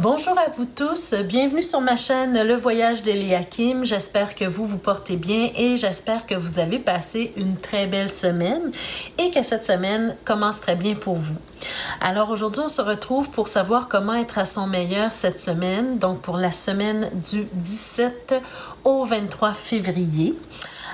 Bonjour à vous tous, bienvenue sur ma chaîne Le Voyage d'Eliakim. J'espère que vous vous portez bien et j'espère que vous avez passé une très belle semaine et que cette semaine commence très bien pour vous. Alors aujourd'hui, on se retrouve pour savoir comment être à son meilleur cette semaine, donc pour la semaine du 17 au 23 février.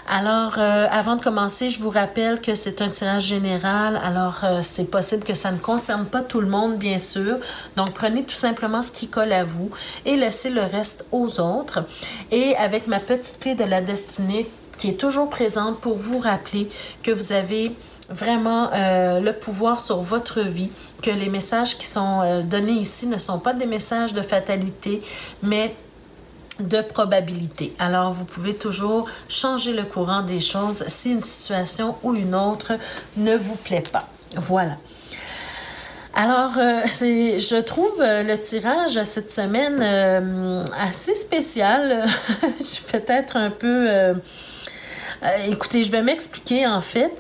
Alors, euh, avant de commencer, je vous rappelle que c'est un tirage général. Alors, euh, c'est possible que ça ne concerne pas tout le monde, bien sûr. Donc, prenez tout simplement ce qui colle à vous et laissez le reste aux autres. Et avec ma petite clé de la destinée qui est toujours présente pour vous rappeler que vous avez vraiment euh, le pouvoir sur votre vie, que les messages qui sont donnés ici ne sont pas des messages de fatalité, mais de probabilité. Alors, vous pouvez toujours changer le courant des choses si une situation ou une autre ne vous plaît pas. Voilà. Alors, euh, je trouve euh, le tirage cette semaine euh, assez spécial. je suis peut-être un peu... écoutez, je vais m'expliquer en fait.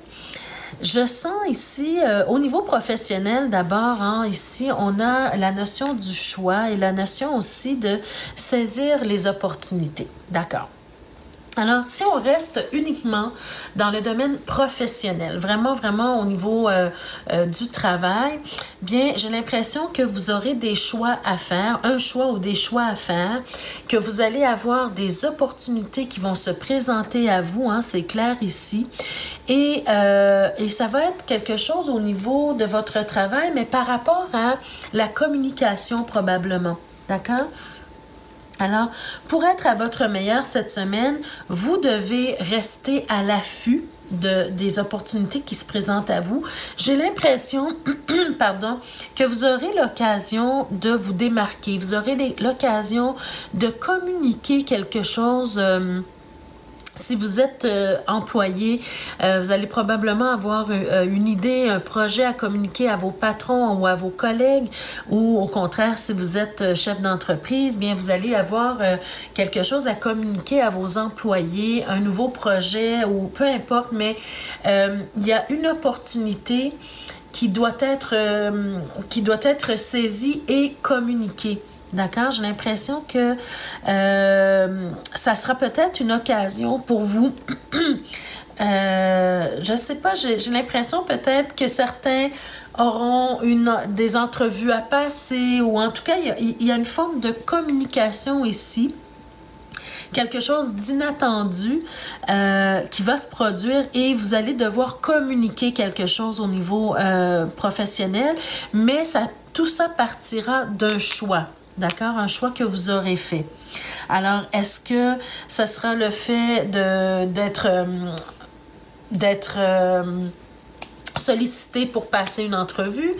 Je sens ici, euh, au niveau professionnel d'abord, hein, ici, on a la notion du choix et la notion aussi de saisir les opportunités. D'accord. Alors, si on reste uniquement dans le domaine professionnel, vraiment, vraiment au niveau euh, euh, du travail, bien, j'ai l'impression que vous aurez des choix à faire, un choix ou des choix à faire, que vous allez avoir des opportunités qui vont se présenter à vous, hein, c'est clair ici. Et, euh, et ça va être quelque chose au niveau de votre travail, mais par rapport à la communication probablement. D'accord? Alors, pour être à votre meilleur cette semaine, vous devez rester à l'affût de, des opportunités qui se présentent à vous. J'ai l'impression, pardon, que vous aurez l'occasion de vous démarquer. Vous aurez l'occasion de communiquer quelque chose. Euh, si vous êtes euh, employé, euh, vous allez probablement avoir euh, une idée, un projet à communiquer à vos patrons ou à vos collègues, ou au contraire, si vous êtes chef d'entreprise, bien vous allez avoir quelque chose à communiquer à vos employés, un nouveau projet ou peu importe, mais il y a une opportunité qui doit être, qui doit être saisie et communiquée. D'accord? J'ai l'impression que euh, ça sera peut-être une occasion pour vous. euh, je sais pas, j'ai l'impression peut-être que certains auront des entrevues à passer ou en tout cas, il y, a, une forme de communication ici quelque chose d'inattendu euh, qui va se produire et vous allez devoir communiquer quelque chose au niveau professionnel, mais tout ça partira d'un choix. D'accord? Un choix que vous aurez fait. Alors, est-ce que ce sera le fait d'être euh, euh, sollicité pour passer une entrevue?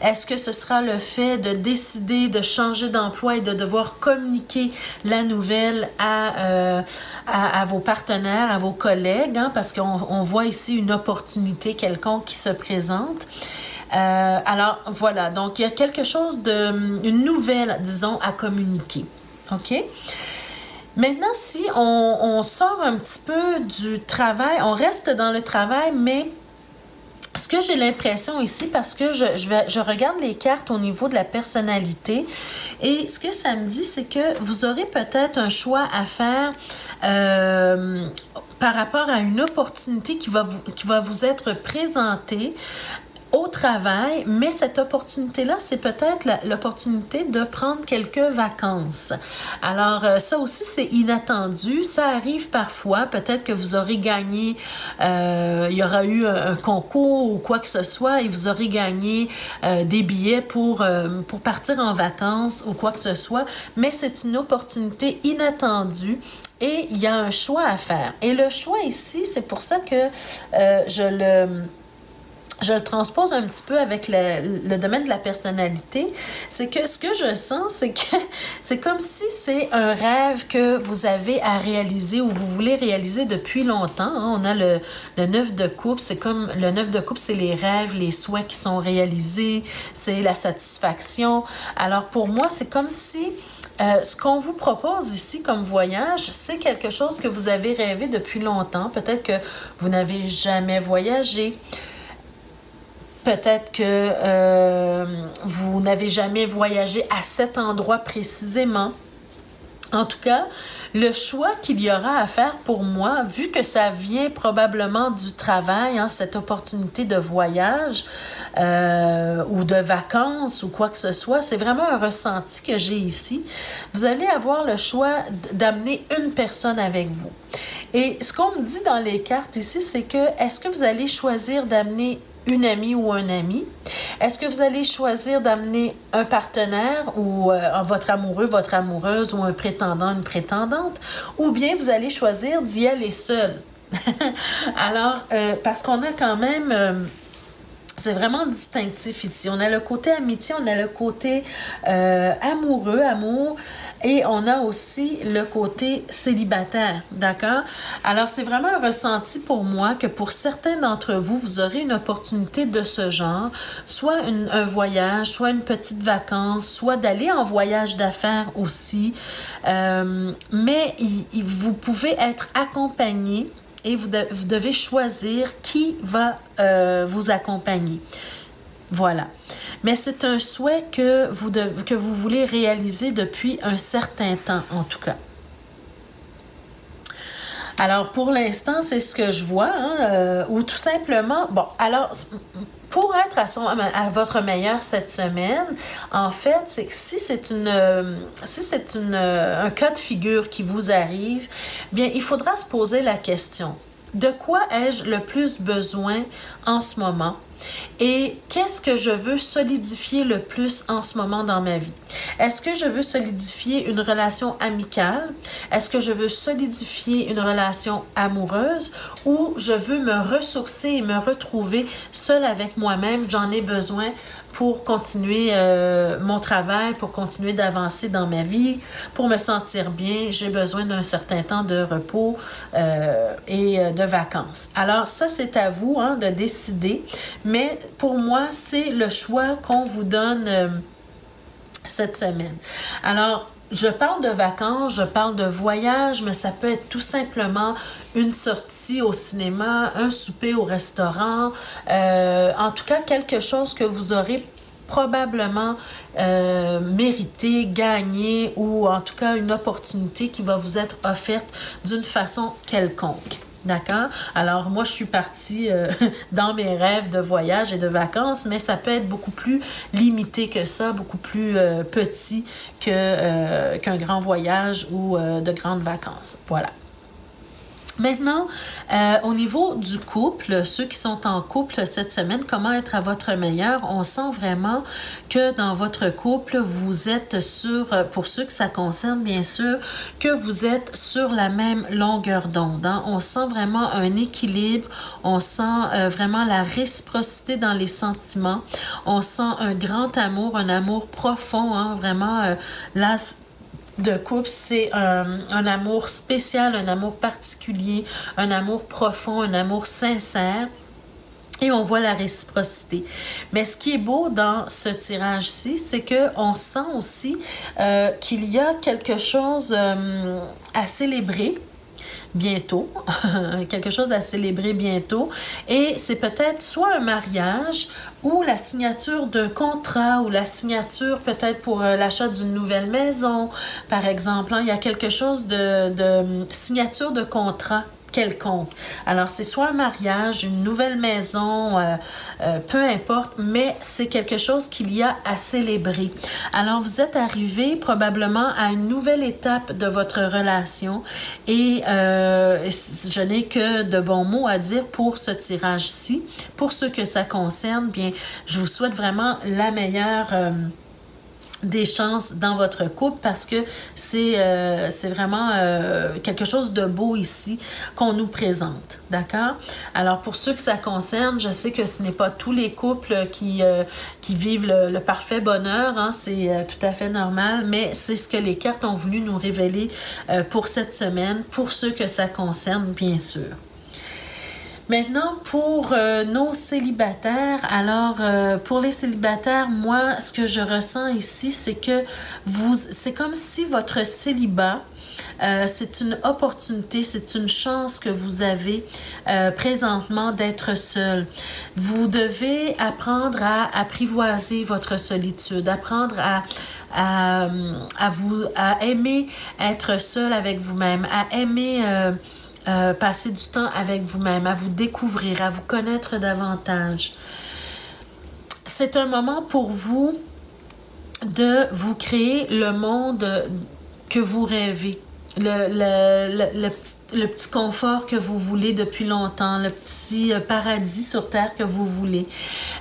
Est-ce que ce sera le fait de décider de changer d'emploi et de devoir communiquer la nouvelle à, euh, vos partenaires, à vos collègues? Hein? Parce qu'on voit ici une opportunité quelconque qui se présente. Euh, alors voilà, donc il y a quelque chose de, une nouvelle, disons, à communiquer. OK? Maintenant, si on, sort un petit peu du travail, on reste dans le travail, mais ce que j'ai l'impression ici, parce que je, regarde les cartes au niveau de la personnalité, et ce que ça me dit, c'est que vous aurez peut-être un choix à faire euh, par rapport à une opportunité qui va vous être présentée au travail, mais cette opportunité-là, c'est peut-être l'opportunité de prendre quelques vacances. Alors, euh, ça aussi, c'est inattendu. Ça arrive parfois. Peut-être que vous aurez gagné, euh, il y aura eu un, concours ou quoi que ce soit et vous aurez gagné euh, des billets pour, pour partir en vacances ou quoi que ce soit. Mais c'est une opportunité inattendue et il y a un choix à faire. Et le choix ici, c'est pour ça que je le je le transpose un petit peu avec le, domaine de la personnalité, c'est que ce que je sens, c'est que c'est comme si c'est un rêve que vous avez à réaliser ou vous voulez réaliser depuis longtemps. Hein. On a le, le neuf de coupe, c'est comme le neuf de coupe, c'est les rêves, les souhaits qui sont réalisés, c'est la satisfaction. Alors pour moi, c'est comme si euh, ce qu'on vous propose ici comme voyage, c'est quelque chose que vous avez rêvé depuis longtemps. Peut-être que vous n'avez jamais voyagé Peut-être que euh, vous n'avez jamais voyagé à cet endroit précisément. En tout cas, le choix qu'il y aura à faire pour moi, vu que ça vient probablement du travail, hein, cette opportunité de voyage euh, ou de vacances ou quoi que ce soit, c'est vraiment un ressenti que j'ai ici. Vous allez avoir le choix d'amener une personne avec vous. Et ce qu'on me dit dans les cartes ici, c'est que est-ce que vous allez choisir d'amener une amie ou un ami? Est-ce que vous allez choisir d'amener un partenaire ou euh, votre amoureux, votre amoureuse ou un prétendant, une prétendante? Ou bien vous allez choisir d'y aller seul? Alors, euh, parce qu'on a quand même... Euh, c'est vraiment distinctif ici. On a le côté amitié, on a le côté amoureux, amour. Et on a aussi le côté célibataire, d'accord? Alors, c'est vraiment un ressenti pour moi que pour certains d'entre vous, vous aurez une opportunité de ce genre, soit un voyage, soit une petite vacance, soit d'aller en voyage d'affaires aussi. Euh, mais vous pouvez être accompagné et vous, devez choisir qui va euh, vous accompagner. Voilà mais c'est un souhait que vous, que vous voulez réaliser depuis un certain temps, en tout cas. Alors, pour l'instant, c'est ce que je vois, hein, euh, ou tout simplement, bon, alors, pour être à, son, à votre meilleur cette semaine, en fait, c'est que si c'est une, si c'est une, un cas de figure qui vous arrive, bien, il faudra se poser la question de quoi ai-je le plus besoin en ce moment? Et qu'est-ce que je veux solidifier le plus en ce moment dans ma vie? Est-ce que je veux solidifier une relation amicale? Est-ce que je veux solidifier une relation amoureuse? Ou je veux me ressourcer et me retrouver seule avec moi-même? J'en ai besoin pour continuer euh, mon travail, pour continuer d'avancer dans ma vie, pour me sentir bien, j'ai besoin d'un certain temps de repos euh, et euh, de vacances. Alors ça, c'est à vous hein, de décider, mais pour moi, c'est le choix qu'on vous donne cette semaine. Alors, je parle de vacances, je parle de voyage, mais ça peut être tout simplement une sortie au cinéma, un souper au restaurant, euh, en tout cas quelque chose que vous aurez probablement euh, mérité, gagné ou en tout cas une opportunité qui va vous être offerte d'une façon quelconque. D'accord? Alors, moi, je suis partie euh, dans mes rêves de voyage et de vacances, mais ça peut être beaucoup plus limité que ça, beaucoup plus euh, petit euh, qu'un grand voyage ou de grandes vacances. Voilà. Maintenant, euh, au niveau du couple, ceux qui sont en couple cette semaine, comment être à votre meilleur? On sent vraiment que dans votre couple, vous êtes sur, pour ceux que ça concerne, bien sûr, que vous êtes sur la même longueur d'onde. Hein. On sent vraiment un équilibre, on sent euh, vraiment la réciprocité dans les sentiments, on sent un grand amour, un amour profond, hein, vraiment euh, de couple, c'est un, amour spécial, un amour particulier, un amour profond, un amour sincère. Et on voit la réciprocité. Mais ce qui est beau dans ce tirage-ci, c'est qu'on sent aussi euh, qu'il y a quelque chose euh, à célébrer bientôt, quelque chose à célébrer bientôt. Et c'est peut-être soit un mariage ou la signature d'un contrat ou la signature peut-être pour euh, l'achat d'une nouvelle maison, par exemple. Hein. il y a quelque chose de, de signature de contrat quelconque. Alors, c'est soit un mariage, une nouvelle maison, euh, euh, peu importe, mais c'est quelque chose qu'il y a à célébrer. Alors, vous êtes arrivé probablement à une nouvelle étape de votre relation et euh, je n'ai que de bons mots à dire pour ce tirage-ci. Pour ceux que ça concerne, bien, je vous souhaite vraiment la meilleure des chances dans votre couple parce que c'est euh, vraiment euh, quelque chose de beau ici qu'on nous présente. D'accord? Alors, pour ceux que ça concerne, je sais que ce n'est pas tous les couples qui, euh, vivent le, parfait bonheur. Hein, c'est tout à fait normal, mais c'est ce que les cartes ont voulu nous révéler pour cette semaine, pour ceux que ça concerne, bien sûr. Maintenant, pour euh, nos célibataires, alors euh, pour les célibataires, moi, ce que je ressens ici, c'est que vous, c'est comme si votre célibat euh, c'est une opportunité, c'est une chance que vous avez présentement d'être seul. Vous devez apprendre à apprivoiser votre solitude, apprendre à, à, vous, à aimer être seul avec vous-même, à aimer passer du temps avec vous-même, à vous découvrir, à vous connaître davantage. C'est un moment pour vous de vous créer le monde que vous rêvez le, le, petit, le, petit, confort que vous voulez depuis longtemps, le petit euh, paradis sur terre que vous voulez.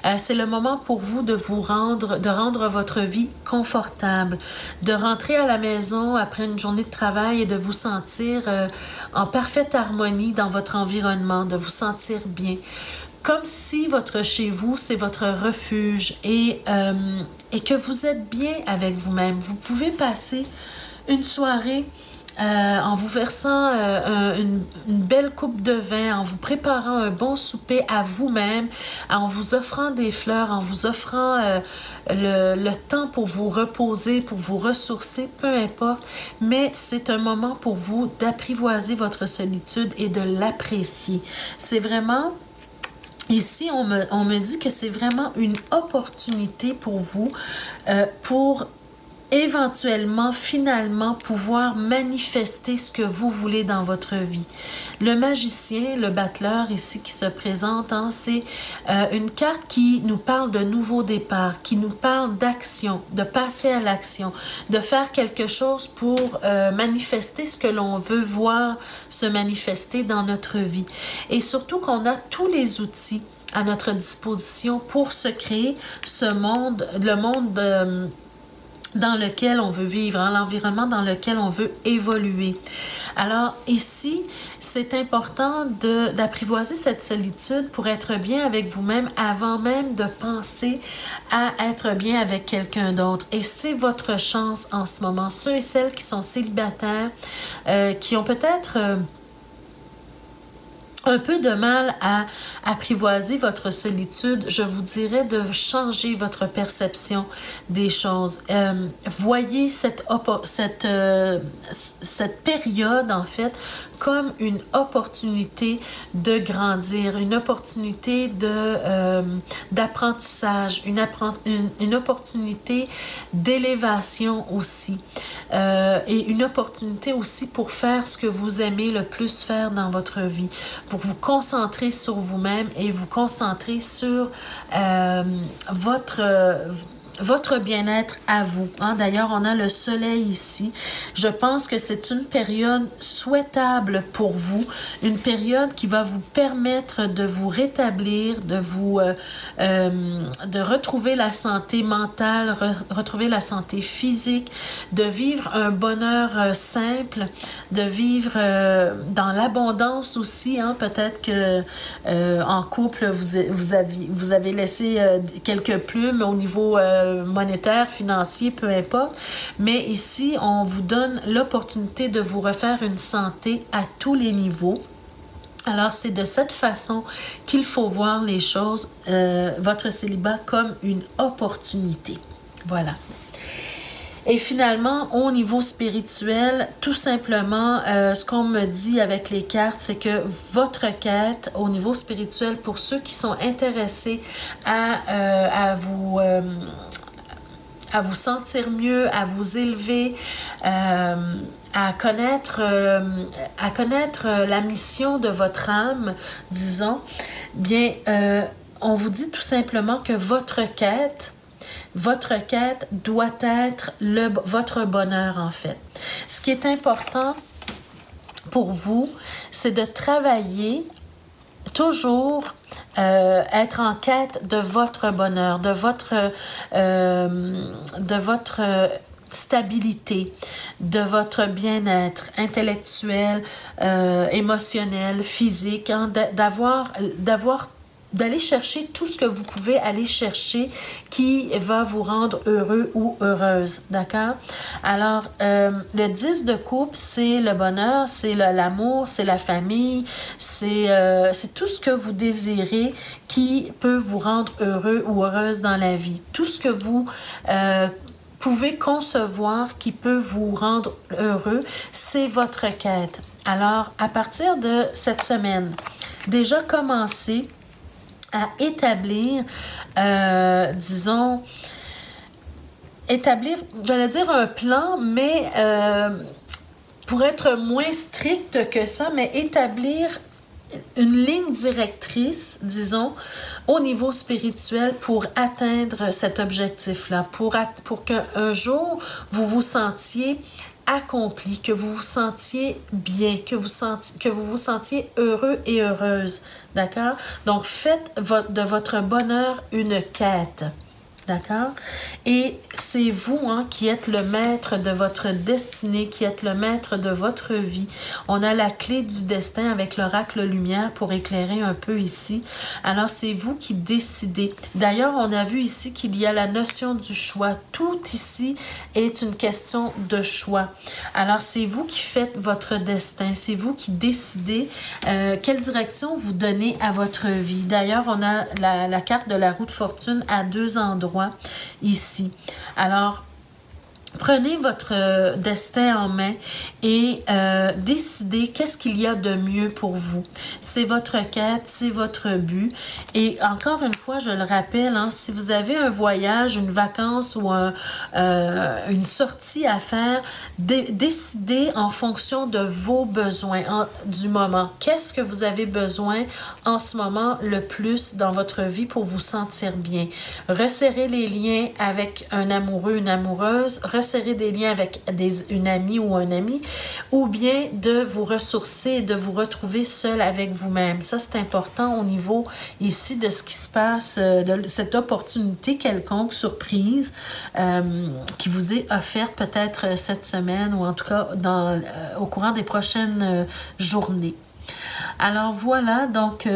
Euh, c'est le moment pour vous de vous rendre, de rendre votre vie confortable, de rentrer à la maison après une journée de travail et de vous sentir euh, en parfaite harmonie dans votre environnement, de vous sentir bien. Comme si votre chez vous, c'est votre refuge et, et que vous êtes bien avec vous-même. Vous pouvez passer une soirée euh, en vous versant euh, une, belle coupe de vin, en vous préparant un bon souper à vous-même, en vous offrant des fleurs, en vous offrant euh, le, temps pour vous reposer, pour vous ressourcer, peu importe. Mais c'est un moment pour vous d'apprivoiser votre solitude et de l'apprécier. C'est vraiment Ici, on me, on me, dit que c'est vraiment une opportunité pour vous pour éventuellement, finalement, pouvoir manifester ce que vous voulez dans votre vie. Le magicien, le battleur ici qui se présente, hein, c'est euh, une carte qui nous parle de nouveau départ, qui nous parle d'action, de passer à l'action, de faire quelque chose pour euh, manifester ce que l'on veut voir se manifester dans notre vie. Et surtout qu'on a tous les outils à notre disposition pour se créer ce monde, le monde... de euh, dans lequel on veut vivre, hein, l'environnement dans lequel on veut évoluer. Alors ici, c'est important d'apprivoiser cette solitude pour être bien avec vous-même avant même de penser à être bien avec quelqu'un d'autre. Et c'est votre chance en ce moment. Ceux et celles qui sont célibataires, euh, qui ont peut-être... Euh, un peu de mal à apprivoiser votre solitude, je vous dirais de changer votre perception des choses. Euh, voyez cette, cette, euh, cette période, en fait, comme une opportunité de grandir, une opportunité euh, d'apprentissage, une, une, opportunité d'élévation aussi, et une opportunité aussi pour faire ce que vous aimez le plus faire dans votre vie, pour vous concentrer sur vous-même et vous concentrer sur euh, votre votre bien-être à vous. Hein. D'ailleurs, on a le soleil ici. Je pense que c'est une période souhaitable pour vous, une période qui va vous permettre de vous rétablir, de vous euh, euh, de retrouver la santé mentale, retrouver la santé physique, de vivre un bonheur euh, simple, de vivre dans l'abondance aussi. Hein. Peut-être que en couple vous, vous, avez, vous avez laissé quelques plumes au niveau monétaire, financier, peu importe. Mais ici, on vous donne l'opportunité de vous refaire une santé à tous les niveaux. Alors, c'est de cette façon qu'il faut voir les choses, euh, votre célibat, comme une opportunité. Voilà. Et finalement, au niveau spirituel, tout simplement, euh, ce qu'on me dit avec les cartes, c'est que votre quête au niveau spirituel, pour ceux qui sont intéressés à, euh, à vous sentir mieux, à vous élever, euh, à connaître, euh, à connaître la mission de votre âme, disons, bien, euh, on vous dit tout simplement que votre quête, votre quête doit être le, votre bonheur, en fait. Ce qui est important pour vous, c'est de travailler toujours euh, être en quête de votre bonheur, de votre, euh, de votre stabilité, de votre bien-être intellectuel, euh, émotionnel, physique, hein, d'avoir d'aller chercher tout ce que vous pouvez aller chercher qui va vous rendre heureux ou heureuse, d'accord? Alors, euh, le 10 de coupe, c'est le bonheur, c'est l'amour, c'est la famille, euh, c'est tout ce que vous désirez qui peut vous rendre heureux ou heureuse dans la vie. Tout ce que vous... Euh, pouvez concevoir qui peut vous rendre heureux, c'est votre quête. Alors, à partir de cette semaine, déjà commencez à établir, euh, disons, établir, j'allais dire un plan, mais euh, pour être moins strict que ça, mais établir une ligne directrice, disons, au niveau spirituel pour atteindre cet objectif-là, pour, pour qu'un jour, vous vous sentiez accompli, que vous vous sentiez bien, que vous, sentiez, que vous vous sentiez heureux et heureuse. D'accord? Donc, faites de votre bonheur une quête. D'accord? Et c'est vous hein, qui êtes le maître de votre destinée, qui êtes le maître de votre vie. On a la clé du destin avec l'oracle lumière pour éclairer un peu ici. Alors, c'est vous qui décidez. D'ailleurs, on a vu ici qu'il y a la notion du choix. Tout ici est une question de choix. Alors, c'est vous qui faites votre destin. C'est vous qui décidez euh, quelle direction vous donnez à votre vie. D'ailleurs, on a la, la carte de la roue de fortune à deux endroits ici. Alors, Prenez votre euh, destin en main et euh, décidez qu'est-ce qu'il y a de mieux pour vous. C'est votre quête, c'est votre but. Et encore une fois, je le rappelle, hein, si vous avez un voyage, une vacance ou euh, une sortie à faire, décidez en fonction de vos besoins du moment. Qu'est-ce que vous avez besoin en ce moment le plus dans votre vie pour vous sentir bien? Resserrez les liens avec un amoureux, une amoureuse resserrer des liens avec des, une amie ou un ami, ou bien de vous ressourcer, de vous retrouver seul avec vous-même. Ça, c'est important au niveau ici de ce qui se passe, euh, de cette opportunité quelconque, surprise, euh, qui vous est offerte peut-être cette semaine ou en tout cas dans, euh, au courant des prochaines journées. Alors voilà, donc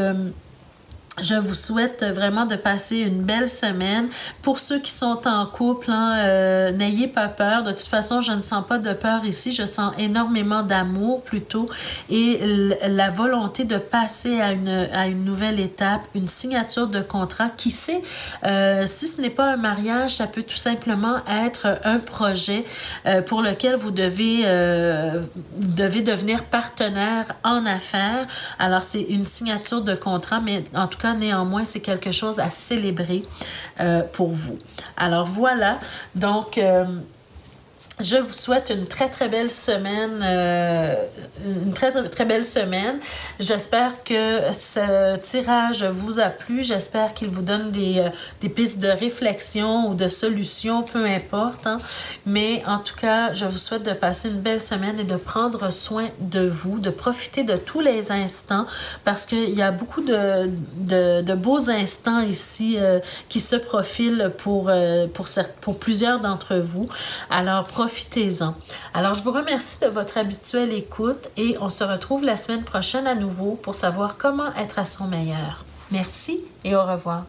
je vous souhaite vraiment de passer une belle semaine. Pour ceux qui sont en couple, hein, euh, n'ayez pas peur. De toute façon, je ne sens pas de peur ici. Je sens énormément d'amour plutôt et la volonté de passer à une, à une nouvelle étape, une signature de contrat. Qui sait, euh, si ce n'est pas un mariage, ça peut tout simplement être un projet euh, pour lequel vous devez, devez devenir partenaire en affaires. Alors, c'est une signature de contrat, mais en tout néanmoins, c'est quelque chose à célébrer euh, pour vous. Alors voilà, donc... Euh, je vous souhaite une très très belle semaine, euh, une très, très belle semaine. J'espère que ce tirage vous a plu. J'espère qu'il vous donne des, euh, des, pistes de réflexion ou de solutions, peu importe. Hein. Mais en tout cas, je vous souhaite de passer une belle semaine et de prendre soin de vous, de profiter de tous les instants parce qu'il y a beaucoup de, de, beaux instants ici euh, qui se profilent pour, pour, pour plusieurs d'entre vous. Alors, profitez profitez-en. Alors, je vous remercie de votre habituelle écoute et on se retrouve la semaine prochaine à nouveau pour savoir comment être à son meilleur. Merci et au revoir.